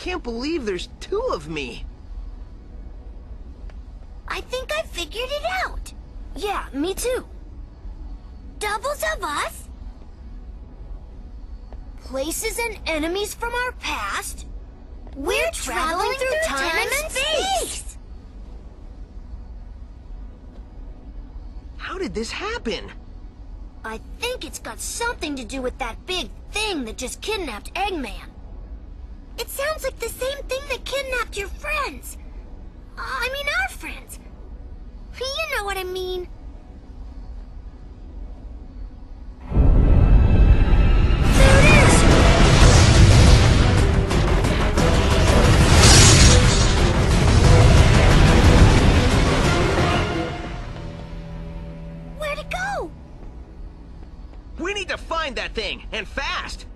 can't believe there's two of me. I think I figured it out. Yeah, me too. Doubles of us? Places and enemies from our past? We're, traveling, through, time, and space. How did this happen? I think it's got something to do with that big thing that just kidnapped Eggman. It sounds like the same thing that kidnapped your friends. Uh, I mean our friends. You know what I mean. Where'd it go? We need to find that thing, and fast!